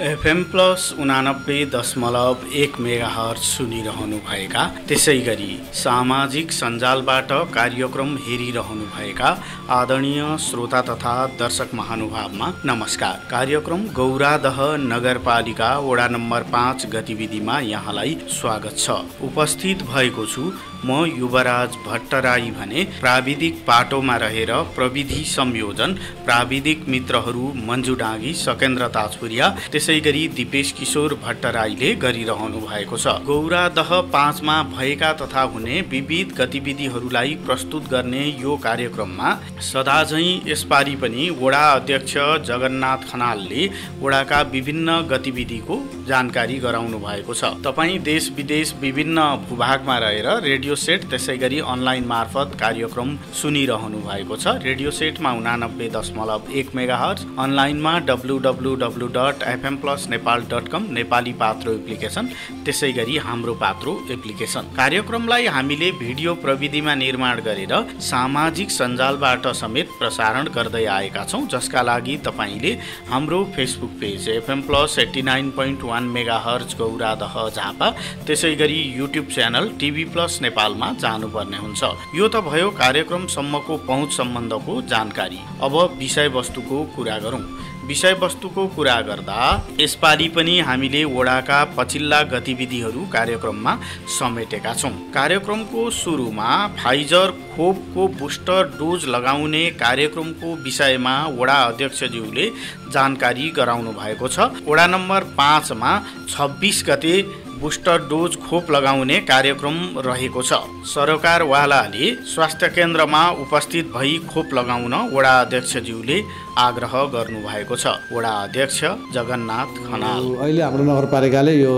FM plus उनानब्बे दशमलव एक मेगा हर्च सुनिरहनुभएका त्यसै गरी सामाजिक सञ्जालबाट कार्यक्रम हेरिरहनुभएका आदरणीय श्रोता तथा दर्शक महानुभावमा नमस्कार। कार्यक्रम गौरादह नगरपालिका वडा नम्बर पाँच गतिविधिमा यहाँलाई स्वागत छ। उपस्थित भएको छु म युवराज भट्टराई भने प्राविधिक पाटोमा रहेर प्रविधि संयोजन प्राविधिक मित्रहरू मन्जु डाँगी सकेन्द्र ताजपुरिया त्यसै गरी दिपेश किशोर भट्टराईले गरिरहनु भएको छ। गौरादह पाँचमा भएका तथा हुने विविध गतिविधिहरूलाई प्रस्तुत गर्ने यो कार्यक्रममा सदाझै यसपालि पनि वडा अध्यक्ष जगन्नाथ खनालले वडाका विभिन्न गतिविधिको जानकारी गराउनु भएको छ। तपाईँ देश विदेश विभिन्न भूभागमा रहेर रेडियो रेडियो सेट त्यसै गरी अनलाइन मार्फत कार्यक्रम सुनिरहनु भएको छ। रेडियो सेटमा उनानब्बे दशमलव एक मेगा हर्च अनलाइनमा W W W dot FM plus Nepal dot com Nepali Patro application त्यसै गरी हाम्रो पात्रो एप्लिकेसन। कार्यक्रमलाई हामीले भिडियो प्रविधिमा निर्माण गरेर सामाजिक सञ्जालबाट समेत प्रसारण गर्दै आएका छौँ जसका लागि तपाईँले हाम्रो Facebook page FM plus eighty nine point one megahertz Gauradaha Jhapa त्यसै गरी YouTube channel TV plus Nepal नेपालमा जानुपर्ने हुन्छ। यो त भयो कार्यक्रमसम्मको पहुँच सम्बन्धको जानकारी। अब विषयवस्तुको कुरा गरौँ। विषयवस्तुको कुरा गर्दा यसपालि पनि हामीले वडाका पछिल्ला गतिविधिहरू कार्यक्रममा समेटेका छौँ। कार्यक्रमको सुरुमा फाइजर खोपको बुस्टर डोज लगाउने कार्यक्रमको विषयमा वडा अध्यक्षज्यूले जानकारी गराउनु भएको छ। वडा नम्बर पाँचमा छब्बिस गते बुस्टर डोज खोप लगाउने कार्यक्रम रहेको छ। सरकारवालाले स्वास्थ्य केन्द्रमा उपस्थित भई खोप लगाउन वडा अध्यक्षज्यूले आग्रह गर्नुभएको छ। वडा अध्यक्ष जगन्नाथ खनाल। अहिले हाम्रो नगरपालिकाले यो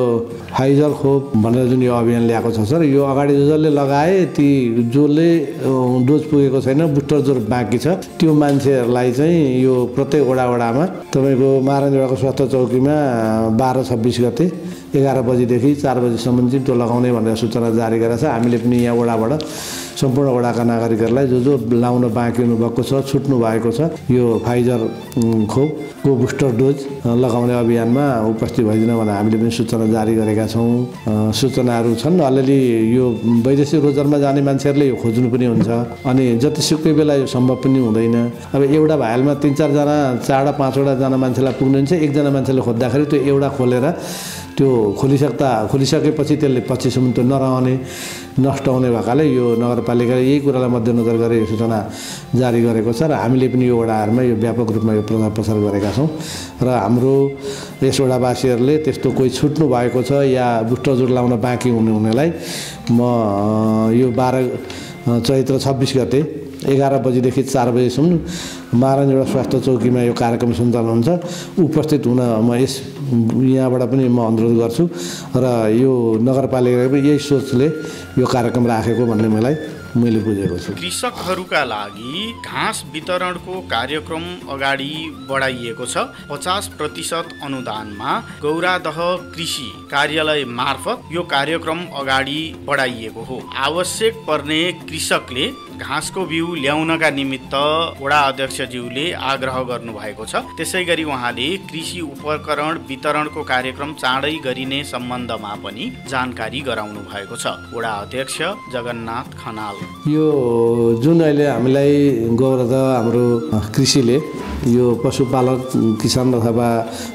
फाइजर खोप भनेर जुन यो अभियान ल्याएको छ सर यो अगाडि जसले लगाए ती जसले डोज पुगेको छैन बुस्टर डोज बाँकी छ त्यो मान्छेहरूलाई चाहिँ यो प्रत्येक वडा वडामा तपाईँको महाराजवाडाको स्वास्थ्य चौकीमा बाह्र छब्बिस गते एघार बजीदेखि चार बजीसम्म चाहिँ त्यो लगाउने भनेर सूचना जारी गरेको छ। हामीले पनि यहाँ वडाबाट सम्पूर्ण वडाका नागरिकहरूलाई जो जो लाउन बाँकी हुनुभएको छ छुट्नु भएको छ यो फाइजर खोपको बुस्टर डोज लगाउने अभियानमा उपस्थित भइदिन भनेर हामीले पनि सूचना जारी गरेका छौँ। सूचनाहरू छन्। अलिअलि यो वैदेशिक रोजगारमा जाने मान्छेहरूले यो खोज्नु पनि हुन्छ। अनि जतिसुकै बेला यो सम्भव पनि हुँदैन। अब एउटा भाइलमा तिन चारजना चारवटा पाँचवटा जना मान्छेलाई पुग्नु हुन्छ एकजना मान्छेले खोज्दाखेरि त्यो एउटा खोलेर त्यो खोलिसक्दा खोलिसकेपछि त्यसले पछिसम्म त्यो नरहने नष्ट हुने भएकाले यो नगरपालिकाले यही कुरालाई मध्यनजर गरेर सूचना जारी गरेको छ र हामीले पनि यो वडाहरूमा यो व्यापक रूपमा यो प्रचार प्रसार गरेका छौँ। र हाम्रो यस वडावासीहरूले त्यस्तो कोही छुट्नु भएको छ या बुस्टर जोड लाउन बाँकी हुने हुनेलाई म यो बाह्र चैत्र छब्बिस गते एघार बजीदेखि चार बजीसम्म महाराजवाडा स्वास्थ्य चौकीमा यो कार्यक्रम सञ्चालन हुन्छ। उपस्थित हुन म यस यहाँबाट पनि म अनुरोध गर्छु र यो नगरपालिकाले पनि यही सोचले यो कार्यक्रम राखेको भन्ने मलाई मैले बुझेको छु। कृषकहरूका लागि घाँस वितरणको कार्यक्रम अगाडि बढाइएको छ। पचास प्रतिशत अनुदानमा गौरादह कृषि कार्यालय मार्फत यो कार्यक्रम अगाडि बढाइएको हो। आवश्यक पर्ने कृषकले घाँसको बिउ ल्याउनका निमित्त वडा अध्यक्षज्यूले आग्रह गर्नुभएको छ। त्यसै गरी उहाँले कृषि उपकरण वितरणको कार्यक्रम चाँडै गरिने सम्बन्धमा पनि जानकारी गराउनु भएको छ। वडा अध्यक्ष जगन्नाथ खनाल। यो जुन अहिले हामीलाई गौरव हाम्रो कृषिले यो पशुपालक किसान अथवा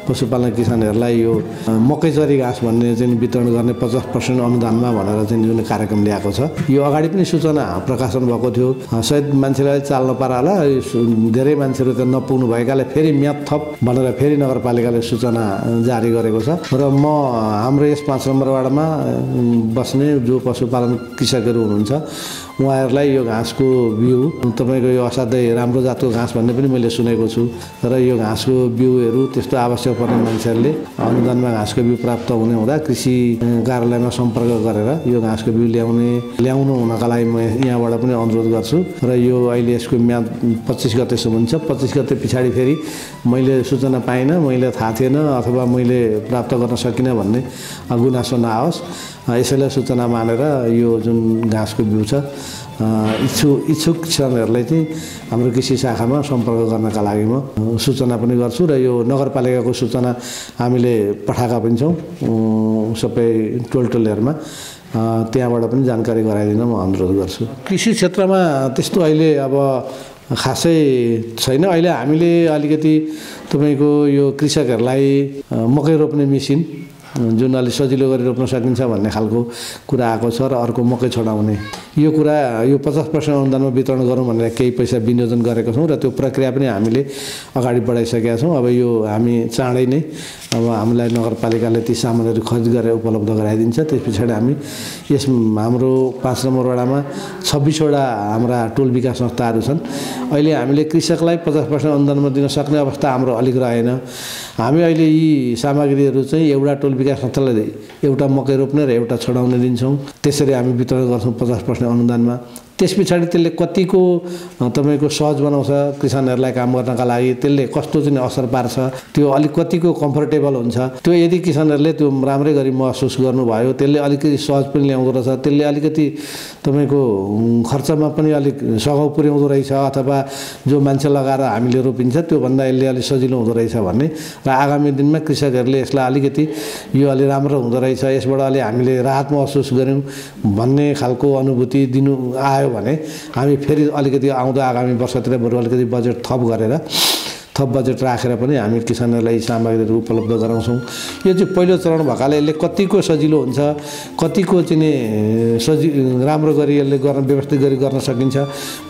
पशुपालन किसानहरूलाई यो मकैचरी घाँस भन्ने चाहिँ वितरण गर्ने पचास पर्सेन्ट अनुदानमा भनेर चाहिँ जुन कार्यक्रम ल्याएको छ। यो अगाडि पनि सूचना प्रकाशन भएको थियो। सायद मान्छेलाई चाल्न पारा होला धेरै मान्छेहरू त नपुग्नु भएकाले फेरि म्याद थप भनेर फेरि नगरपालिकाले सूचना जारी गरेको छ। र म हाम्रो यस पाँच नम्बर वार्डमा बस्ने जो पशुपालन कृषकहरू हुनुहुन्छ उहाँहरूलाई यो घाँसको बिउ तपाईँको यो असाध्यै राम्रो जातको घाँस भन्ने पनि मैले सुनेको छु। र यो घाँसको बिउहरू त्यस्तो आवश्यक पर्ने मान्छेहरूले अनुदानमा घाँसको बिउ प्राप्त हुने हुँदा कृषि कार्यालयमा सम्पर्क गरेर यो घाँसको बिउ ल्याउने ल्याउनु हुनका लागि म यहाँबाट पनि अनुरोध अनुरोध गर्छु र यो अहिले यसको म्याद पच्चिस गतेसम्म हुन्छ। पच्चिस गते पछाडि फेरि मैले सूचना पाइनँ मैले थाहा थिएन अथवा मैले प्राप्त गर्न सकिनँ भन्ने गुनासो नआओस् यसैलाई सूचना मानेर यो जुन घाँसको बिउ छ इच्छु इच्छुक किसानहरूलाई चाहिँ हाम्रो कृषि शाखामा सम्पर्क गर्नका लागि म सूचना पनि गर्छु र यो नगरपालिकाको सूचना हामीले पठाएका पनि छौँ। सबै टोल टोलहरूमा। त्यहाँबाट पनि जानकारी गराइदिन म अनुरोध गर्छु। कृषि क्षेत्रमा त्यस्तो अहिले अब खासै छैन। अहिले हामीले अलिकति तपाईँको यो कृषकहरूलाई मकै रोप्ने मेसिन जुन अलिक सजिलो गरी रोप्न सकिन्छ भन्ने खालको कुरा आएको छ र अर्को मकै छोडाउने। यो कुरा यो पचास पर्सेन्ट अनुदानमा वितरण गरौँ भनेर केही पैसा विनियोजन गरेको छौँ र त्यो प्रक्रिया पनि हामीले अगाडि बढाइसकेका छौँ। अब यो हामी चाँडै नै अब हामीलाई नगरपालिकाले ती सामानहरू खरिद गरेर उपलब्ध गराइदिन्छ। त्यस पछाडि हामी यस हाम्रो पाँच नम्बर वडामा छब्बिसवटा हाम्रा टोल विकास संस्थाहरू छन्। अहिले हामीले कृषकलाई पचास पर्सेन्ट अनुदानमा दिन सक्ने अवस्था हाम्रो अलिक रहेन। हामी अहिले यी सामग्रीहरू चाहिँ एउटा टोल विकास संस्थालाई एउटा मकै रोप्ने र एउटा छोडाउने दिन्छौँ। त्यसरी हामी वितरण गर्छौँ पचास पर्सेन्ट अनुदानमा। त्यस पछाडि त्यसले कतिको तपाईँको सहज बनाउँछ किसानहरूलाई काम गर्नका लागि त्यसले कस्तो चाहिँ असर पार्छ त्यो अलिक कतिको कम्फर्टेबल हुन्छ। त्यो यदि किसानहरूले त्यो राम्रै गरी महसुस गर्नुभयो त्यसले अलिकति सहज पनि ल्याउँदो रहेछ त्यसले अलिकति तपाईँको खर्चमा पनि अलिक सघाउ पुर्याउँदो रहेछ अथवा जो मान्छे लगाएर हामीले रोपिन्छ त्योभन्दा यसले अलिक सजिलो हुँदो रहेछ भन्ने। र आगामी दिनमा कृषकहरूले यसलाई अलिकति यो अलि राम्रो हुँदो रहेछ यसबाट अलि हामीले राहत महसुस गऱ्यौँ भन्ने खालको अनुभूति दिनु आयो। भने हामी फेरि अलिकति आउँदो आगामी वर्षतिर बरु अलिकति बजेट थप गरेर थप बजेट राखेर पनि हामी किसानहरूलाई सामग्रीहरू उपलब्ध गराउँछौँ। यो चाहिँ पहिलो चरण भएकाले यसले कतिको सजिलो हुन्छ कतिको चाहिँ सजि राम्रो गरी यसले गर्न व्यवस्थित गरी गर्न सकिन्छ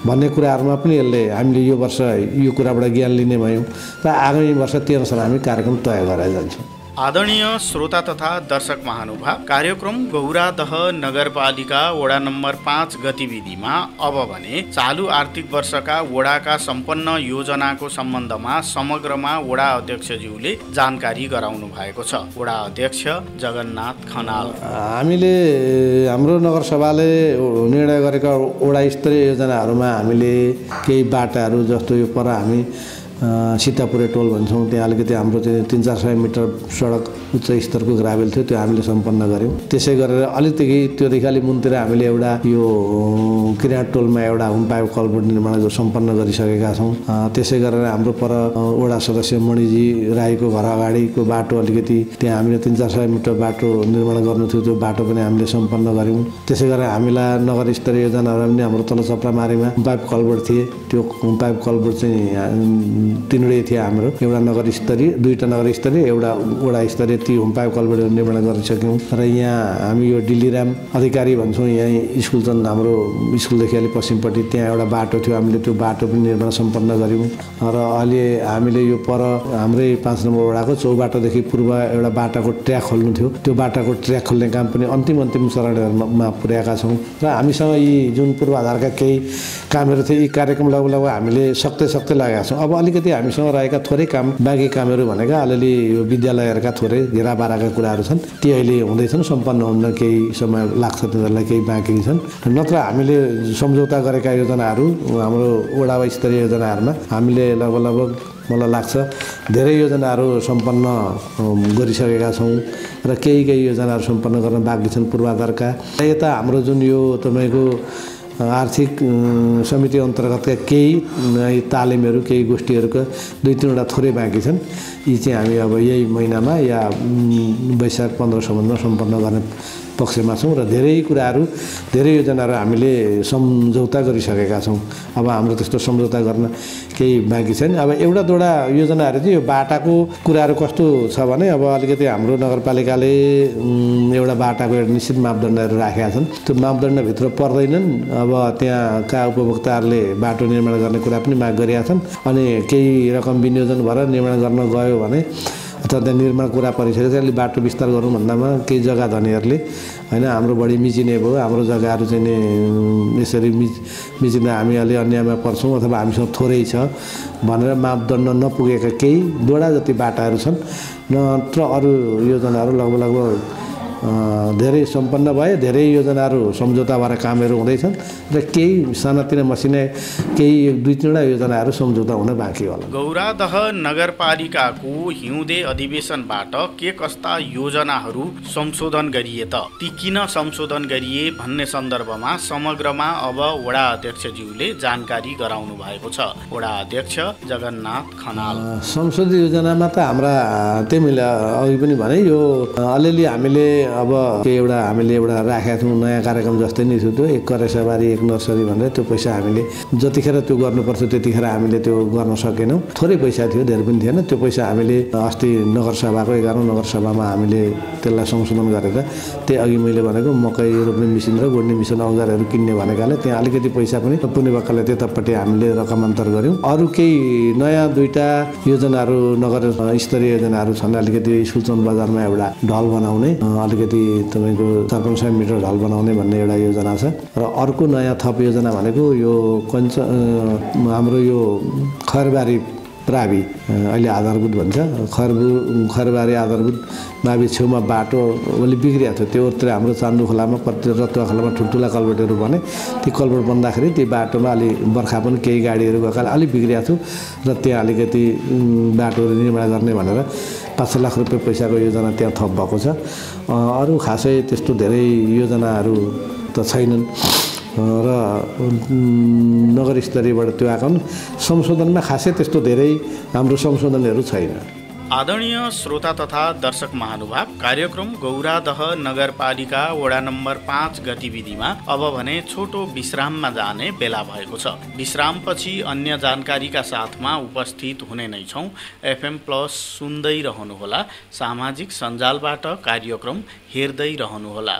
भन्ने कुराहरूमा पनि यसले हामीले यो वर्ष यो कुराबाट ज्ञान लिने भयौँ। र आगामी वर्ष त्यो अनुसार हामी कार्यक्रम तय गरेर जान्छौँ आदरणीय श्रोता तथा दर्शक महानुभाव कार्यक्रम गौरादह नगरपालिका वडा नम्बर पाँच गतिविधिमा अब भने चालु आर्थिक वर्षका वडाका सम्पन्न योजनाको सम्बन्धमा समग्रमा वडा अध्यक्षज्यूले जानकारी गराउनु भएको छ। वडा अध्यक्ष जगन्नाथ खनाल। हामीले हाम्रो नगरसभाले निर्णय गरेका वडा स्तरीय योजनाहरूमा हामीले केही बाटाहरू जस्तो यो पर हामी सीतापुरे टोल भन्छौँ। त्यहाँ अलिकति हाम्रो चाहिँ तिन चार सय मिटर सडक उच्च स्तरको ग्राभेल थियो त्यो हामीले सम्पन्न गऱ्यौँ। त्यसै गरेर अलिकति त्योदेखि अलिक मुनतिर हामीले एउटा यो किराँत टोलमा एउटा होम पाइप कलबोर्ड निर्माण सम्पन्न गरिसकेका छौँ। त्यसै गरेर हाम्रो पर वडा सदस्य मणिजी राईको घर अगाडिको बाटो अलिकति त्यहाँ हामीले तिन चार सय मिटर बाटो निर्माण गर्नु थियो त्यो बाटो पनि हामीले सम्पन्न गऱ्यौँ। त्यसै गरेर हामीलाई नगर स्तरीय योजनाहरू पनि हाम्रो तल चप्रामारीमा पाइप कलबोर्ड थिए। त्यो पाइप कलबोर्ड चाहिँ तिनवटै थियो हाम्रो। एउटा नगर स्तरीय दुईवटा नगर स्तरीय एउटा वडा स्तरीय ती होमपाइप कलबाट निर्माण गरिसक्यौँ र यहाँ हामी यो डिल्लीराम अधिकारी भन्छौँ यहाँ स्कुल छन् हाम्रो स्कुलदेखि अलिक पश्चिमपट्टि त्यहाँ एउटा बाटो थियो हामीले त्यो बाटो पनि निर्माण सम्पन्न गऱ्यौँ। र अहिले हामीले यो पर हाम्रै पाँच नम्बर वडाको चौबाटोदेखि पूर्व एउटा बाटाको ट्र्याक खोल्नु थियो। त्यो बाटाको ट्र्याक खोल्ने काम पनि अन्तिम अन्तिम चरणहरूमा पुर्याएका छौँ। र हामीसँग यी जुन पूर्वाधारका केही कामहरू थिए यी कार्यक्रम लगभग लगभग हामीले सक्दै सक्दै लगाएका छौँ। अब अलिकति अलिकति हामीसँग रहेका थोरै काम बाँकी कामहरू भनेका अलिअलि यो विद्यालयहरूका थोरै घेराबाराका कुराहरू छन् ती अहिले हुँदैछन् सम्पन्न हुन केही समय लाग्छ तिनीहरूलाई केही बाँकी छन्। नत्र हामीले सम्झौता गरेका योजनाहरू हाम्रो वडा स्तरीय योजनाहरूमा हामीले लगभग लगभग मलाई लाग्छ धेरै योजनाहरू सम्पन्न गरिसकेका छौँ र केही केही योजनाहरू सम्पन्न गर्न बाँकी छन् पूर्वाधारका। यता हाम्रो जुन यो तपाईँको आर्थिक समिति अन्तर्गतका केही तालिमहरू केही गोष्ठीहरूका दुई तिनवटा थोरै बाँकी छन्। यी चाहिँ हामी अब यही महिनामा या वैशाख पन्ध्रसम्ममा सम्पन्न गर्ने पक्षमा छौँ र धेरै कुराहरू धेरै योजनाहरू हामीले सम्झौता गरिसकेका छौँ। अब हाम्रो त्यस्तो सम्झौता गर्न केही बाँकी छैन। अब एउटा दुईवटा योजनाहरू चाहिँ यो बाटाको कुराहरू कस्तो छ भने अब अलिकति हाम्रो नगरपालिकाले एउटा बाटाको एउटा निश्चित मापदण्डहरू राखेका छन्। त्यो मापदण्डभित्र पर्दैनन्। अब त्यहाँका उपभोक्ताहरूले बाटो निर्माण गर्ने कुरा पनि माग गरिरहेका छन्। अनि केही रकम विनियोजन भएर निर्माण गर्न गयो भने अथवा त्यहाँ निर्माण कुरा परिसकेपछि अलिक बाटो विस्तार गरौँ भन्दामा केही जग्गा धनीहरूले होइन हाम्रो बढी मिचिने भयो हाम्रो जग्गाहरू चाहिँ नि यसरी मिच मिचिँदा हामी अलि अन्यमा पर्छौँ अथवा हामीसँग थोरै छ भनेर मापदण्ड नपुगेका केही दुईवटा जति बाटाहरू छन् नत्र अरू योजनाहरू लगभग लगभग धेरै सम्पन्न भए धेरै योजनाहरू सम्झौता भएर कामहरू हुँदैछन् र केही सानातिना मसिना केही दुई तिनवटा योजनाहरू सम्झौता हुन बाँकी होला। गौरादह नगरपालिकाको हिउँदे अधिवेशनबाट के कस्ता योजनाहरू संशोधन गरिए त? ती किन संशोधन गरिए भन्ने सन्दर्भमा समग्रमा अब वडा अध्यक्षज्यूले जानकारी गराउनु भएको छ। वडा अध्यक्ष जगन्नाथ खनाल। संसदीय योजनामा त हाम्रा त्यही मैले अघि पनि भने यो अलिअलि हामीले अब एउटा हामीले एउटा राखेका थियौँ नयाँ कार्यक्रम जस्तै नै थियो त्यो। एक करेसाबारी एक नर्सरी भनेर त्यो पैसा हामीले जतिखेर त्यो गर्नुपर्छ त्यतिखेर हामीले त्यो गर्न सकेनौँ। थोरै पैसा थियो धेरै पनि थिएन। त्यो पैसा हामीले अस्ति नगरसभाको एघारौँ नगरसभामा हामीले त्यसलाई संशोधन गरेर त्यही अघि मैले भनेको मकै रोप्ने मेसिन र गोड्ने मेसिन औजारहरू किन्ने भनेकाले त्यहाँ अलिकति पैसा पनि पुण्यपक्षले त्यतापट्टि हामीले रकमान्तर गऱ्यौँ। अरू केही नयाँ दुईवटा योजनाहरू नगर स्तरीय योजनाहरू छन्। अलिकति सुलचन बजारमा एउटा ढल बनाउने अलिकति तपाईँको चार पाँच सय मिटर ढल बनाउने भन्ने एउटा योजना छ र अर्को नयाँ थप योजना भनेको यो कञ्च हाम्रो यो खरबारी प्रावि अहिले आधारभूत भन्छ। खरबु खरबारी आधारभूत मावि छेउमा बाटो अलि बिग्रिएको थियो। त्योतिर हाम्रो चान्दु खोलामा कति रतुवा खोलामा ठुल्ठुला कलबेटहरू बने। ती कलबेट बन्दाखेरि त्यो बाटोमा अलि बर्खा पनि केही गाडीहरू गएकाले अलिक बिग्रिएको थियो। र त्यहाँ अलिकति बाटोहरू निर्माण गर्ने भनेर पाँच लाख रुपियाँ पैसाको योजना त्यहाँ थप भएको छ। अरू खासै त्यस्तो धेरै योजनाहरू त छैनन्। र नगर स्तरीयबाट त्यो आएको संशोधनमा खासै त्यस्तो धेरै हाम्रो संशोधनहरू छैन। आदरणीय श्रोता तथा दर्शक महानुभाव कार्यक्रम गौरादह नगरपालिका वडा नम्बर पाँच गतिविधिमा अब भने छोटो विश्राममा जाने बेला भएको छ। विश्रामपछि अन्य जानकारीका साथमा उपस्थित हुने नै छौँ। एफएम प्लस सुन्दै रहनुहोला। सामाजिक सञ्जालबाट कार्यक्रम हेर्दै रहनुहोला।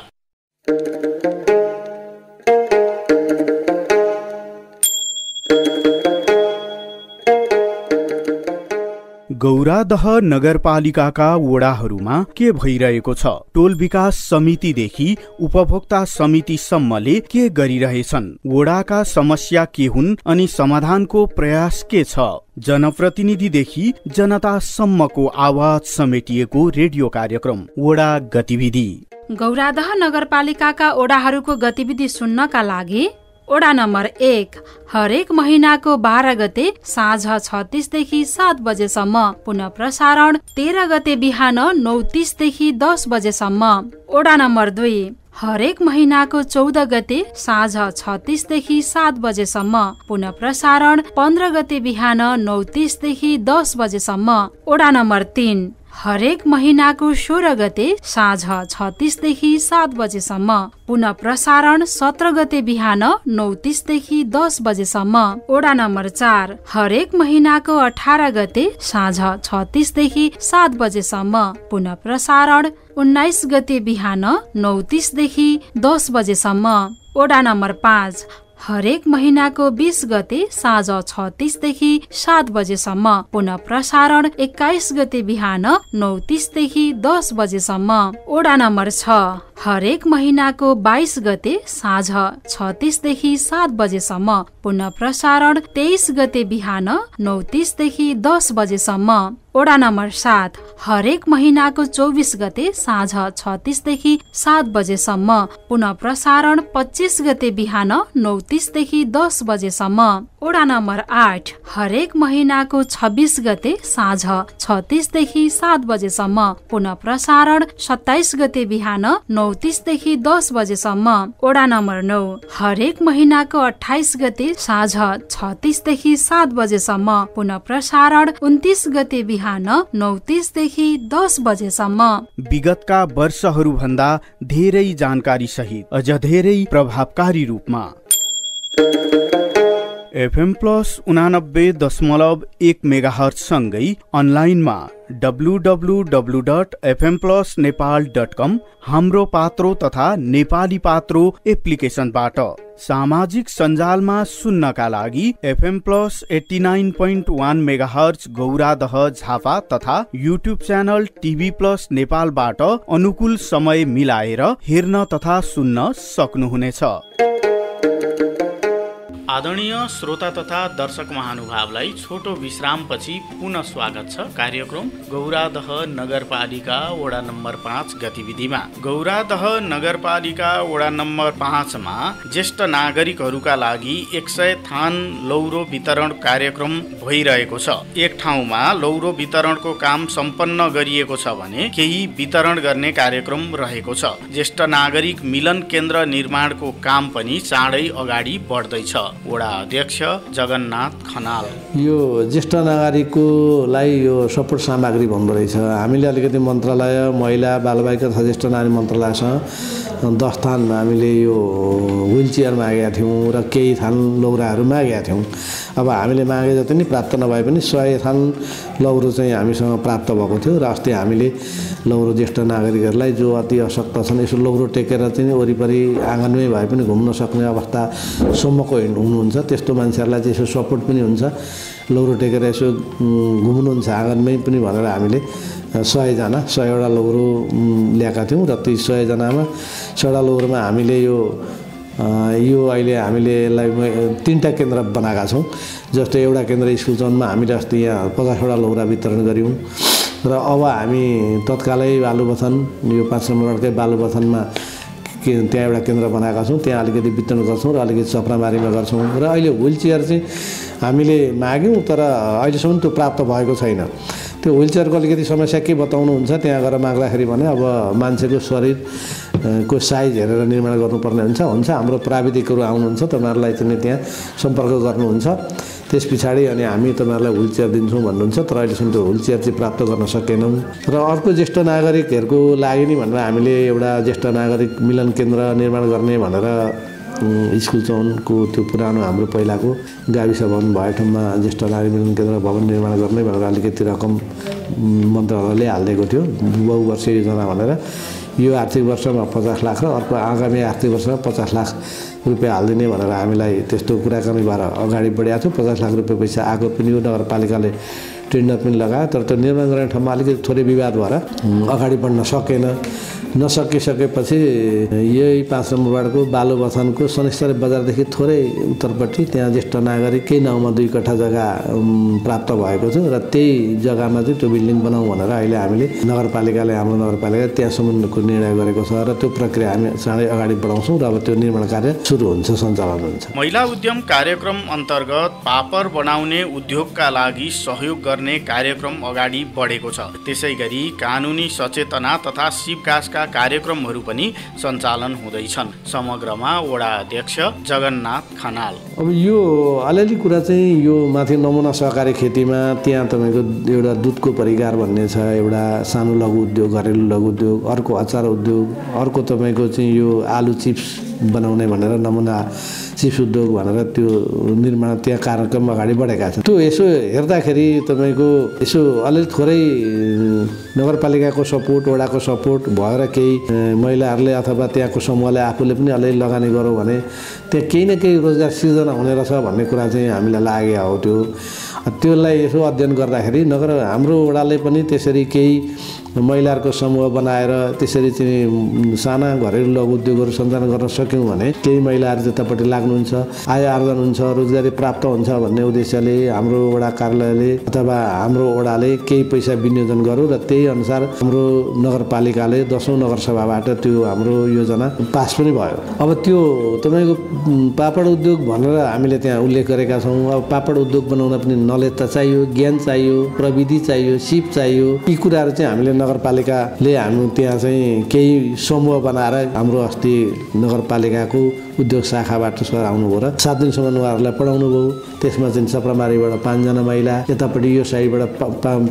गौरादह नगरपालिकाका वडाहरूमा के भइरहेको छ? टोल विकास समितिदेखि उपभोक्ता समितिसम्मले के गरिरहेछन्? वडाका समस्या के हुन् अनि समाधानको प्रयास के छ? जनप्रतिनिधिदेखि जनतासम्मको आवाज समेटिएको रेडियो कार्यक्रम वडा गतिविधि। गौरादह नगरपालिकाका ओडाहरूको गतिविधि सुन्नका लागि ओडा नम्बर एक। हरेक महिनाको बाह्र गते साँझ छत्तिसदेखि सात बजेसम्म। पुनः प्रसारण तेह्र गते बिहान नौ तिसदेखि दस बजेसम्म। ओडा नम्बर दुई। हरेक महिनाको चौध गते साँझ छत्तिसदेखि सात बजेसम्म। पुनः प्रसारण पन्ध्र गते बिहान नौ तिसदेखि दस बजेसम्म। ओडा नम्बर तिन। हरेक महिनाको सोह्र गते साँझ छत्तिसदेखि सात बजेसम्म। पुनः प्रसारण सत्र गते बिहान नौ तिसदेखि दस बजेसम्म। ओडा नम्बर चार। हरेक महिनाको अठार गते साँझ छत्तिसदेखि सात बजेसम्म। पुनः प्रसारण उन्नाइस गते बिहान नौ तिसदेखि दस बजेसम्म। ओडा नम्बर पाँच। हरेक महिनाको बिस गते साँझ छत्तिसदेखि सात बजेसम्म। पुनः प्रसारण एक्काइस गते बिहान नौ तिसदेखि दस बजेसम्म। ओडा नम्बर छ। हरेक महिनाको बाइस गते साँझ छत्तिसदेखि सात बजेसम्म। पुनः प्रसारण तेइस गते बिहान नौ तिसदेखि दस बजेसम्म। ओडा नम्बर सात हरेक महिनाको चौबिस गते साँझ छत्तिसदेखि सात बजेसम्म। पुनः प्रसारण पच्चिस गते बिहान नौ तिसदेखि दस बजेसम्म। ओडा नम्बर आठ हरेक महिनाको छब्बिस गते साँझ छत्तिसदेखि सात बजेसम्म। पुनः प्रसारण सत्ताइस गते बिहान नौ तिसदेखि दस बजेसम्म ओडा नम्बर नौ। हरेक महिनाको अठाइस गते साँझ छत्तिसदेखि सात बजेसम्म पुनः प्रसारण उन्तिस गते बिहान नौ तिसदेखि दस बजेसम्म। विगतका वर्षहरूभन्दा धेरै जानकारी सहित अझ धेरै प्रभावकारी रूपमा। एफएम प्लस उनानब्बे दशमलव एक मेगाहर्चसँगै अनलाइनमा W W W dot FM plus Nepal dot com Hamro Patro तथा नेपाली पात्रो एप्लिकेसनबाट सामाजिक सञ्जालमा सुन्नका लागि FM plus eighty nine point one megahertz Gauradaha Jhapa तथा युट्युब च्यानल टिभी प्लस नेपालबाट अनुकूल समय मिलाएर हेर्न तथा सुन्न सक्नुहुनेछ। आदरणीय श्रोता तथा दर्शक महानुभावलाई छोटो विश्रामपछि पुनः स्वागत छ कार्यक्रम गौरादह नगरपालिका वडा नम्बर पाँच गतिविधिमा। गौरादह नगरपालिका वडा नम्बर पाँचमा ज्येष्ठ नागरिकहरूका लागि एक सय थान लौरो वितरण कार्यक्रम भइरहेको छ। एक ठाउँमा लौरो वितरणको काम सम्पन्न गरिएको छ भने केही वितरण गर्ने कार्यक्रम रहेको छ। ज्येष्ठ नागरिक मिलन केन्द्र निर्माणको काम पनि चाँडै अगाडि बढ्दैछ। वडा अध्यक्ष जगन्नाथ खनाल। यो ज्येष्ठ नागरिककोलाई यो सपोर्ट सामग्री भन्दो रहेछ। हामीले अलिकति मन्त्रालय महिला बालबालिका तथा ज्येष्ठ नारी मन्त्रालयसँग दस थान हामीले यो विल चेयर मागेका थियौँ र केही थान लौराहरू मागेका थियौँ। अब हामीले मागे जति नि प्राप्त नभए पनि सय थान लौरो चाहिँ हामीसँग प्राप्त भएको थियो र अस्ति हामीले लौरो ज्येष्ठ नागरिकहरूलाई जो अति अशक्त छन् यसो लौरो टेकेर चाहिँ वरिपरि आँगनमै भए पनि घुम्न सक्ने अवस्थासम्मको हुनुहुन्छ त्यस्तो मान्छेहरूलाई चाहिँ यसो सपोर्ट पनि हुन्छ। लौरो टेकेर यसो घुम्नुहुन्छ आँगनमै पनि भनेर हामीले सयजना सयवटा लौरो ल्याएका थियौँ र ती सयजनामा सयवटा लौरोमा हामीले यो यो अहिले हामीले यसलाई तिनवटा केन्द्र बनाएका छौँ जस्तो एउटा केन्द्र स्कुल चौनमा हामीले अस्ति यहाँ पचासवटा लौरा वितरण गऱ्यौँ र अब हामी तत्कालै बालुबथान यो पाँच नम्बर वार्डकै बालुबथानमा के त्यहाँ एउटा केन्द्र बनाएका छौँ त्यहाँ अलिकति वितरण गर्छौँ र अलिकति चप्रामारीमा गर्छौँ र अहिले विल चेयर चाहिँ हामीले माग्यौँ तर अहिलेसम्म त्यो प्राप्त भएको छैन। त्यो विल चेयरको अलिकति समस्या के बताउनुहुन्छ त्यहाँ गएर माग्दाखेरि भने अब मान्छेको शरीरको साइज हेरेर निर्माण गर्नुपर्ने हुन्छ। हुन्छ हाम्रो प्राविधिकहरू आउनुहुन्छ तपाईँहरूलाई चाहिँ त्यहाँ सम्पर्क गर्नुहुन्छ। त्यस पछाडि अनि हामी तपाईँहरूलाई हुल चेयर दिन्छौँ भन्नुहुन्छ तर अहिलेसम्म त्यो हुल चेयर चाहिँ प्राप्त गर्न सकेनौँ। र अर्को ज्येष्ठ नागरिकहरूको लागि नि भनेर हामीले एउटा ज्येष्ठ नागरिक मिलन केन्द्र निर्माण गर्ने भनेर स्कुल चौनको त्यो पुरानो हाम्रो पहिलाको गाविस भवन भएको ठाउँमा ज्येष्ठ नागरिक मिलन केन्द्र भवन निर्माण गर्ने भनेर अलिकति रकम मन्त्रालयले हालिदिएको थियो। बहुवर्षीय योजना भनेर। यो आर्थिक वर्षमा पचास लाख र अर्को आगामी आर्थिक वर्षमा पचास लाख रुपियाँ हालिदिने भनेर हामीलाई त्यस्तो कुराकानी भएर अगाडि बढाएको थियो पचास लाख रुपियाँ पैसा आएको पनि यो नगरपालिकाले टेन्डर पनि लगायो तर त्यो निर्माण गर्ने ठाउँमा अलिकति थोरै विवाद भएर अगाडि बढ्न सकेन। नसकिसकेपछि यही पाँच नम्बर वार्डको बालु बथानको बजारदेखि थोरै उत्तरपट्टि त्यहाँ ज्येष्ठ नागरिक नाउँमा दुई कट्ठा जग्गा प्राप्त भएको छ र त्यही जग्गामा चाहिँ त्यो बिल्डिङ बनाउँ भनेर अहिले हामीले नगरपालिकाले हाम्रो नगरपालिका त्यहाँसम्मको निर्णय गरेको छ र त्यो प्रक्रिया हामी चाँडै अगाडि बढाउँछौँ र अब त्यो निर्माण कार्य सुरु हुन्छ सञ्चालन हुन्छ। महिला उद्यम कार्यक्रम अन्तर्गत पापर बनाउने उद्योगका लागि सहयोग गर्ने कार्यक्रम अगाडि बढेको छ। त्यसै गरी कानुनी सचेतना तथा सिपकासका कार्यक्रमहरू पनि सञ्चालन हुँदैछन्। समग्रमा वडा अध्यक्ष जगन्नाथ खनाल। अब यो अलिअलि कुरा चाहिँ यो माथि नमुना सहकारी खेतीमा त्यहाँ तपाईँको एउटा दुधको परिकार भन्ने छ एउटा सानो लघु उद्योग घरेलु लघु उद्योग अर्को अचार उद्योग अर्को तपाईँको चाहिँ यो आलु चिप्स बनाउने भनेर नमुना चिप्स उद्योग भनेर त्यो निर्माण त्यहाँ कार्यक्रम अगाडि बढेका छन्। त्यो यसो हेर्दाखेरि तपाईँको यसो अलिअलि थोरै नगरपालिकाको सपोर्ट वडाको सपोर्ट भएर केही महिलाहरूले अथवा त्यहाँको समूहले आफूले पनि अलिअलि लगानी गरौँ भने त्यहाँ केही न केही रोजगार सिर्जना हुने रहेछ भन्ने कुरा चाहिँ हामीलाई लागेको हो त्यो। त्यसलाई यसो अध्ययन गर्दाखेरि नगर हाम्रो वडाले पनि त्यसरी केही महिलाहरूको समूह बनाएर त्यसरी चाहिँ साना घरेलु लघु उद्योगहरू सञ्चालन गर्न सक्यौँ भने केही महिलाहरू त्यतापट्टि लाग्नुहुन्छ आय आर्जन हुन्छ रोजगारी प्राप्त हुन्छ भन्ने उद्देश्यले हाम्रो वडा कार्यालयले अथवा हाम्रो वडाले केही पैसा विनियोजन गरौँ र त्यही अनुसार हाम्रो नगरपालिकाले दसौँ नगरसभाबाट त्यो हाम्रो योजना पास पनि भयो। अब त्यो तपाईँको पापड उद्योग भनेर हामीले त्यहाँ उल्लेख गरेका छौँ। अब पापड उद्योग बनाउन पनि नलेज त चाहियो ज्ञान चाहियो प्रविधि चाहियो सिप चाहियो। यी कुराहरू चाहिँ हामीले नगरपालिकाले हाम्रो त्यहाँ चाहिँ केही समूह बनाएर हाम्रो अस्ति नगरपालिकाको उद्योग शाखाबाट सर आउनुभयो र सात दिनसम्म उहाँहरूलाई पढाउनु भयो। त्यसमा चाहिँ चप्रामारीबाट पाँचजना महिला यतापट्टि यो साइडबाट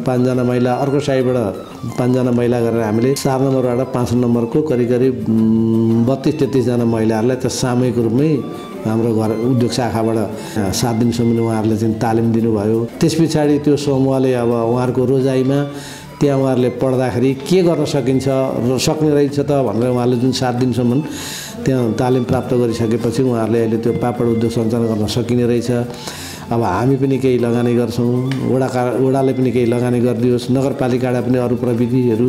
पाँचजना महिला अर्को साइडबाट पाँचजना महिला गरेर हामीले चार नम्बरबाट पाँच नम्बरको करिब करिब बत्तिस तेत्तिसजना महिलाहरूलाई त सामूहिक रूपमै हाम्रो घर उद्योग शाखाबाट सात दिनसम्म उहाँहरूले चाहिँ तालिम दिनुभयो। त्यस पछाडि त्यो समूहले अब उहाँहरूको रोजाइमा त्यहाँ उहाँहरूले पढ्दाखेरि के गर्न सकिन्छ र सक्ने रहेछ त भनेर उहाँले जुन सात दिनसम्म त्यहाँ तालिम प्राप्त गरिसकेपछि उहाँहरूले अहिले त्यो पापड उद्योग सञ्चालन गर्न सकिने रहेछ। अब हामी पनि केही लगानी गर्छौँ वडाका वडाले पनि केही लगानी गरिदियोस् नगरपालिकाबाट पनि अरू प्रविधिहरू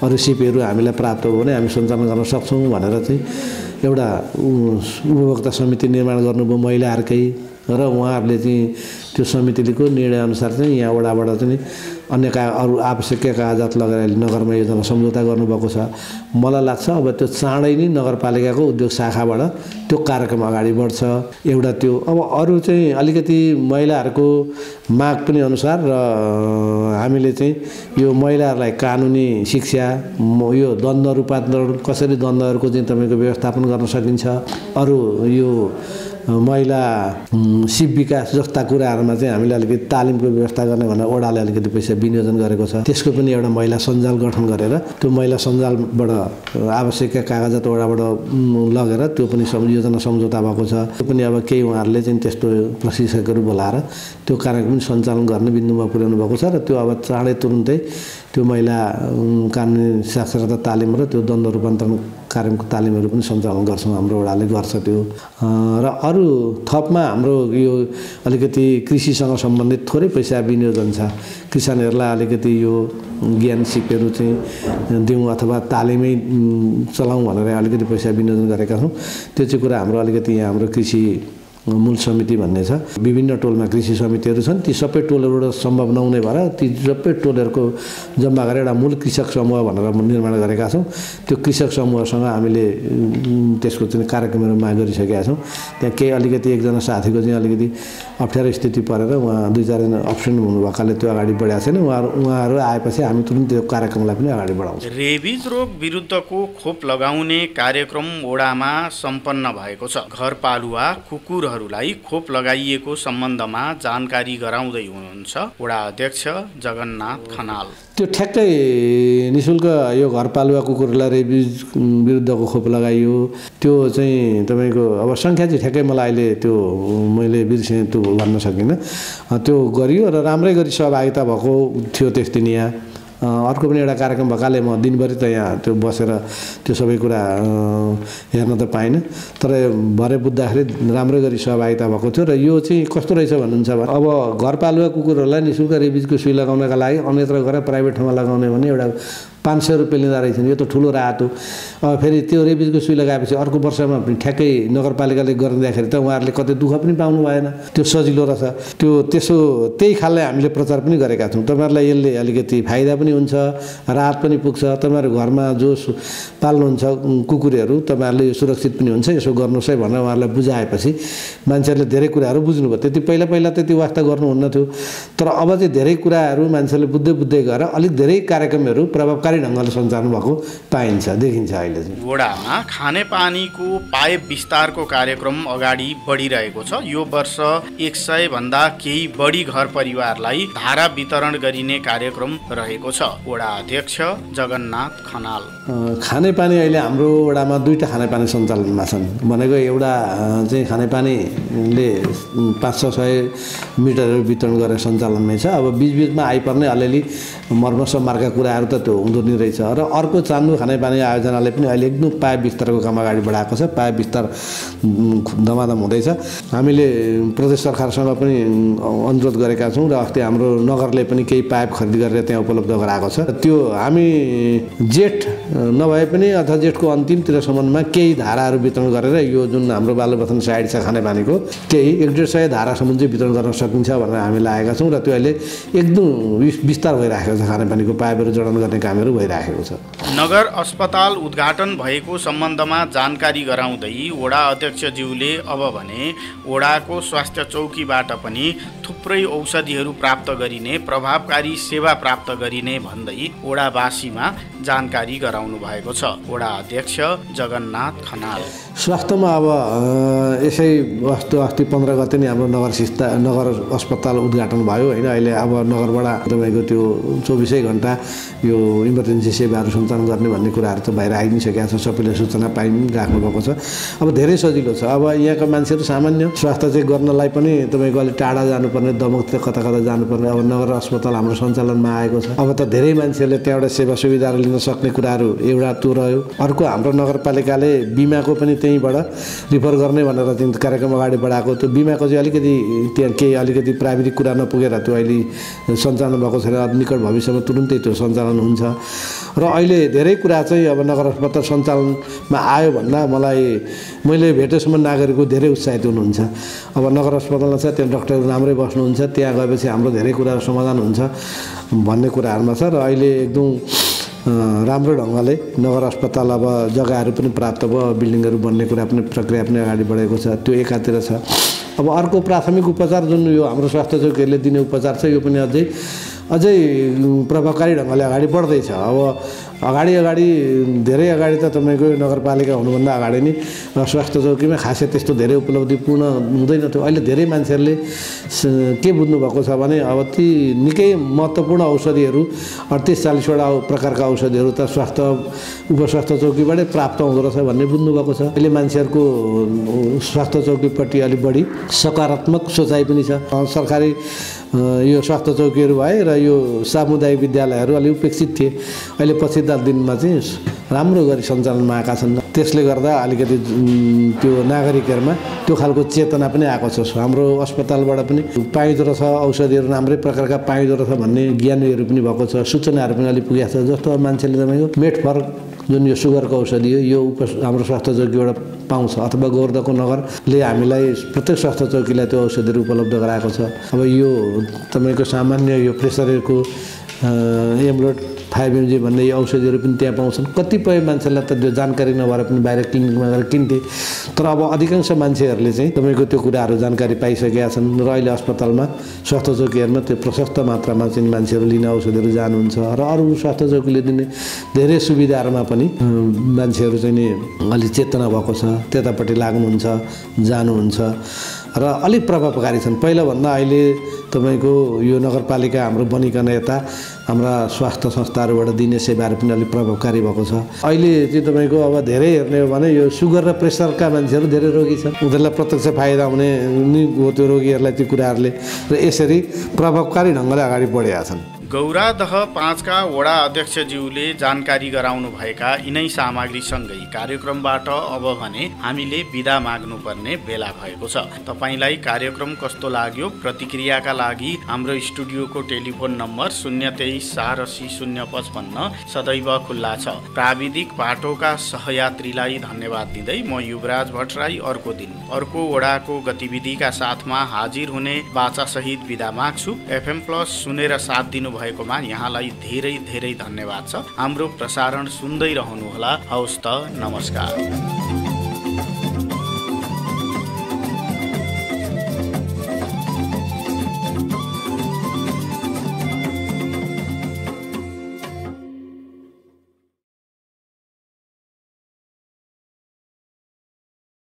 अरू सिपहरू हामीलाई प्राप्त हो भने हामी सञ्चालन गर्न सक्छौँ भनेर चाहिँ एउटा उपभोक्ता समिति निर्माण गर्नुभयो महिलाहरूकै र उहाँहरूले चाहिँ त्यो समितिको निर्णयअनुसार चाहिँ यहाँ वडाबाट चाहिँ अन्य का अरू आवश्यक कागजात लगाएर नगरमा योजना सम्झौता गर्नुभएको छ। मलाई लाग्छ अब त्यो चाँडै नै नगरपालिकाको उद्योग शाखाबाट त्यो कार्यक्रम अगाडि बढ्छ। एउटा त्यो अब अरू चाहिँ अलिकति महिलाहरूको माग पनि अनुसार र हामीले चाहिँ यो महिलाहरूलाई कानुनी शिक्षा यो द्वन्द्व रूपान्तरण कसरी द्वन्द्वहरूको चाहिँ तपाईँको व्यवस्थापन गर्न सकिन्छ अरू यो महिला सिप विकास जस्ता कुराहरूमा चाहिँ हामीले अलिकति तालिमको व्यवस्था गर्ने भनेर ओडाले अलिकति पैसा विनियोजन गरेको छ। त्यसको पनि एउटा महिला सञ्जाल गठन गरेर त्यो महिला सञ्जालबाट आवश्यक कागजात ओडाबाट लगेर त्यो पनि योजना सम्झौता भएको छ। त्यो पनि अब केही उहाँहरूले चाहिँ त्यस्तो प्रशिक्षकहरू बोलाएर त्यो कार्यक्रम पनि सञ्चालन गर्ने बिन्दुमा पुर्याउनु भएको छ र त्यो अब चाँडै तुरुन्तै त्यो महिला कानुनी साक्षरता तालिम र त्यो द्वन्द्व रूपान्तरण कार्यक्रमको तालिमहरू पनि सञ्चालन गर्छौँ हाम्रो वडाले गर्छ त्यो। र अरू थपमा हाम्रो यो अलिकति कृषिसँग सम्बन्धित थोरै पैसा विनियोजन छ। किसानहरूलाई अलिकति यो ज्ञान सिपहरू चाहिँ दिउँ अथवा तालिमै चलाउँ भनेर अलिकति पैसा विनियोजन गरेका छौँ। त्यो चाहिँ कुरा हाम्रो अलिकति यहाँ हाम्रो कृषि मूल समिति भन्ने छ। विभिन्न टोलमा कृषि समितिहरू छन्। ती सबै टोलहरूबाट सम्भव नहुने भएर ती सबै टोलहरूको जम्मा गरेर एउटा मूल कृषक समूह भनेर निर्माण गरेका छौँ। त्यो कृषक समूहसँग हामीले त्यसको चाहिँ कार्यक्रमहरू माग गरिसकेका छौँ। त्यहाँ केही अलिकति एकजना साथीको चाहिँ अलिकति अप्ठ्यारो स्थिति परेर उहाँ दुई चारजना अप्सन हुनुभएकाले त्यो अगाडि बढाएको छैन। उहाँहरू उहाँहरू आएपछि हामी तुरन्त त्यो कार्यक्रमलाई पनि अगाडि बढाउँछौँ। रेबिज रोग विरुद्धको खोप लगाउने कार्यक्रम ओडामा सम्पन्न भएको छ। घरपालुवा कुकुरहरूलाई खोप लगाइएको सम्बन्धमा जानकारी गराउँदै हुनुहुन्छ वडा अध्यक्ष जगन्नाथ खनाल। त्यो ठ्याक्कै नि शुल्क यो घरपालुवा कुकुरलाई रेबिज विरुद्धको खोप लगाइयो। त्यो चाहिँ तपाईँको अब सङ्ख्या चाहिँ ठ्याक्कै मलाई अहिले त्यो मैले बिर्सेँ त्यो भन्न सकिनँ त्यो गरियो र राम्रै गरी सहभागिता भएको थियो त्यस दिन यहाँ। अर्को पनि एउटा कार्यक्रम भएकाले म दिनभरि त यहाँ त्यो बसेर त्यो सबै कुरा हेर्न त पाइनँ। तर भरे बुझ्दाखेरि राम्रै गरी सहभागिता भएको थियो र यो चाहिँ कस्तो रहेछ भन्नुहुन्छ भने अब घरपालुवा कुकुरहरूलाई नि शुल्क रेबिजको सुई लगाउनका लागि अन्यत्र गएर प्राइभेट ठाउँमा लगाउने भने एउटा पाँच सय रुपियाँ लिँदो रहेछन्। यो त ठुलो राहत हो। अब फेरि त्यो रेबिजको सुई लगाएपछि अर्को वर्षमा पनि ठ्याक्कै नगरपालिकाले गरिदिँदाखेरि त उहाँहरूले कतै दुःख पनि पाउनु भएन। त्यो सजिलो रहेछ। त्यो त्यसो त्यही खालले हामीले प्रचार पनि गरेका छौँ। तपाईँहरूलाई यसले अलिकति फाइदा पनि हुन्छ राहत पनि पुग्छ। तपाईँहरू घरमा जो पाल्नुहुन्छ कुकुरहरू तपाईँहरूले यो सुरक्षित पनि हुन्छ यसो गर्नुहोस् है भनेर उहाँहरूलाई बुझाएपछि मान्छेहरूले धेरै कुराहरू बुझ्नुभयो। त्यति पहिला पहिला त्यति वास्ता गर्नुहुन्न थियो तर अब चाहिँ धेरै कुराहरू मान्छेले बुझ्दै बुझ्दै गएर अलिक धेरै कार्यक्रमहरू प्रभावकारी सरकारी ढङ्गले सञ्चालन भएको पाइन्छ देखिन्छ अहिले चाहिँ। वडामा खानेपानीको पाइप विस्तारको कार्यक्रम अगाडि बढिरहेको छ। यो वर्ष एक सय भन्दा केही बढी घर परिवारलाई धारा वितरण गरिने कार्यक्रम रहेको छ। वडा अध्यक्ष जगन्नाथ खनाल। खानेपानी अहिले हाम्रो वडामा दुईवटा खानेपानी सञ्चालनमा छन्। भनेको एउटा चाहिँ खानेपानीले पाँच छ सय मिटरहरू वितरण गरेर सञ्चालनमै छ। अब बिचबिचमा आइपर्ने अलिअलि मर्मसम्मारका कुराहरू त त्यो हुँदो नि रहेछ। र अर्को चान्दु खानेपानी आयोजनाले पनि अहिले एकदम पाइप विस्तारको काम अगाडि बढाएको छ। पाइप विस्तार दमादम हुँदैछ। हामीले प्रदेश सरकारसँग पनि अनुरोध गरेका छौँ र अस्ति हाम्रो नगरले पनि केही पाइप खरिद गरेर त्यहाँ उपलब्ध गराएको छ। त्यो हामी जेठ नभए पनि अथवा जेठको अन्तिमतिरसम्ममा केही धाराहरू वितरण गरेर यो जुन हाम्रो बालुबथन साइड छ खानेपानीको केही एक डेढ सय धारासम्म चाहिँ वितरण गर्न सकिन्छ भनेर हामी लागेका छौँ। र त्यो अहिले एकदम विस्तार भइरहेको छ खानेपानीको पाइपहरू जडान गर्ने कामहरू। भइरहेको छ। नगर अस्पताल उद्घाटन भएको सम्बन्धमा जानकारी गराउँदै वडा अध्यक्षज्यूले अब भने वडाको स्वास्थ्य चौकीबाट पनि थुप्रै औषधिहरू प्राप्त गरिने प्रभावकारी सेवा प्राप्त गरिने भन्दै वडावासीमा जानकारी गराउनु भएको छ। वडा अध्यक्ष जगन्नाथ खनाल। स्वास्थ्यमा अब यसै वस्तु अस्ति पन्ध्र गते नै हाम्रो नगर सिस्ता नगर अस्पताल उद्घाटन भयो होइन? अहिले अब नगरबाट तपाईँको त्यो चौबिसै घन्टा यो इमर्जेन्सी सेवाहरू सञ्चालन गर्ने भन्ने कुराहरू त बाहिर आइ नै सकेको छ सबैले सूचना पाइ पनि राख्नुभएको छ। अब धेरै सजिलो छ। अब यहाँका मान्छेहरू सामान्य स्वास्थ्य चाहिँ गर्नलाई पनि तपाईँको अलिक टाढा जानुपर्ने दमकतिर कता कता जानुपर्ने अब नगर अस्पताल हाम्रो सञ्चालनमा आएको छ। अब त धेरै मान्छेहरूले त्यहाँबाट सेवा सुविधाहरू लिन सक्ने कुराहरू एउटा त्यो रह्यो। अर्को हाम्रो नगरपालिकाले बिमाको पनि त्यहीँबाट रिफर गर्ने भनेर कार्यक्रम अगाडि बढाएको। त्यो बिमाको चाहिँ अलिकति त्यहाँ केही अलिकति प्राविधिक कुरा नपुगेर त्यो अहिले सञ्चालन भएको छैन। निकट भविष्यमा तुरुन्तै त्यो सञ्चालन हुन्छ। र अहिले धेरै कुरा चाहिँ अब नगर अस्पताल सञ्चालनमा आयो भन्दा मलाई मैले भेटेसम्म नागरिकको धेरै उत्साहित हुनुहुन्छ। अब नगर अस्पतालमा छ त्यहाँ डक्टरहरू राम्रै बस्नुहुन्छ त्यहाँ गएपछि हाम्रो धेरै कुराहरू समाधान हुन्छ भन्ने कुराहरूमा छ। र अहिले एकदम राम्रो ढङ्गले नगर अस्पताल अब जग्गाहरू पनि प्राप्त भयो बिल्डिङहरू बन्ने कुरा पनि प्रक्रिया पनि अगाडि बढेको छ त्यो एकातिर छ। अब अर्को प्राथमिक उपचार जुन यो हाम्रो स्वास्थ्य चौकीहरूले दिने उपचार छ यो पनि अझै अझै प्रभावकारी ढङ्गले अगाडि बढ्दैछ। अब अगाडि अगाडि धेरै अगाडि त तपाईँको नगरपालिका हुनुभन्दा अगाडि नै स्वास्थ्य चौकीमा खासै त्यस्तो धेरै उपलब्धिपूर्ण हुँदैन थियो। अहिले धेरै मान्छेहरूले के बुझ्नुभएको छ भने अब ती निकै महत्त्वपूर्ण औषधिहरू अडतिस चालिसवटा प्रकारका औषधिहरू त स्वास्थ्य उपस्वास्थ्य चौकीबाटै प्राप्त हुँदो रहेछ भन्ने बुझ्नुभएको छ। अहिले मान्छेहरूको स्वास्थ्य चौकीपट्टि अलिक बढी सकारात्मक सोचाइ पनि छ। सरकारी यो स्वास्थ्य चौकीहरू भए र यो सामुदायिक विद्यालयहरू अलिक उपेक्षित थिए। अहिले पछिल्ला दिनमा चाहिँ राम्रो गरी सञ्चालनमा आएका छन्। त्यसले गर्दा अलिकति त्यो नागरिकहरूमा त्यो खालको चेतना पनि आएको छ। हाम्रो अस्पतालबाट पनि पाइँदो रहेछ औषधिहरू राम्रै प्रकारका पाइँदो रहेछ भन्ने ज्ञानीहरू पनि भएको छ सूचनाहरू पनि अलिक पुगेको छ। जस्तो मान्छेले तपाईँको मेटफर जुन यो सुगरको औषधि हो यो उप हाम्रो स्वास्थ्य चौकीबाट पाउँछ अथवा गोवर्धको नगरले हामीलाई प्रत्येक स्वास्थ्य चौकीलाई त्यो औषधिहरू उपलब्ध गराएको छ। अब यो तपाईँको सामान्य यो प्रेसरको एमलोड फाइभ एमजी भन्ने यो औषधिहरू पनि त्यहाँ पाउँछन्। कतिपय मान्छेलाई त त्यो जानकारी नभएर पनि बाहिर क्लिनिकमा गएर किन्थे। तर अब अधिकांश मान्छेहरूले चाहिँ तपाईँको त्यो कुराहरू जानकारी पाइसकेका छन् र अहिले अस्पतालमा स्वास्थ्य चौकीहरूमा त्यो प्रशस्त मात्रामा चाहिँ मान्छेहरू लिने औषधिहरू जानुहुन्छ। र अरू स्वास्थ्य चौकीले दिने धेरै सुविधाहरूमा पनि मान्छेहरू चाहिँ नि अलिक चेतना भएको छ त्यतापट्टि लाग्नुहुन्छ जानुहुन्छ। र अलिक प्रभावकारी छन्। पहिलाभन्दा अहिले तपाईँको यो नगरपालिका हाम्रो बनिकन यता हाम्रा स्वास्थ्य संस्थाहरूबाट दिने सेवाहरू पनि अलिक प्रभावकारी भएको छ। अहिले चाहिँ तपाईँको अब धेरै हेर्ने हो भने यो सुगर र प्रेसरका मान्छेहरू धेरै रोगी छन्। उनीहरूलाई प्रत्यक्ष फाइदा हुने हो त्यो रोगीहरूलाई त्यो कुराहरूले। र यसरी प्रभावकारी ढङ्गले अगाडि बढेका छन्। गौरादह पाँचका वडा अध्यक्षज्यूले जानकारी गराउनुभएका यिनै सामग्रीसँगै कार्यक्रमबाट अब भने हामीले विदा माग्नुपर्ने बेला भएको छ। तपाईँलाई कार्यक्रम कस्तो लाग्यो? प्रतिक्रियाका लागि हाम्रो स्टुडियोको टेलिफोन नम्बर शून्य तेइस चार असी शून्य पचपन्न सदैव खुल्ला छ। प्राविधिक बाटोका सहयात्रीलाई धन्यवाद दिँदै म युवराज भट्टराई अर्को दिन। अर्को वडाको गतिविधिका साथमा हाजिर हुने बाचासहित विदा माग्छु। एफएम प्लस सुनेर साथ दिनु भएकोमा यहाँलाई धेरै धेरै धन्यवाद छ। हाम्रो प्रसारण सुन्दै रहनुहोला। हवस् त नमस्कार।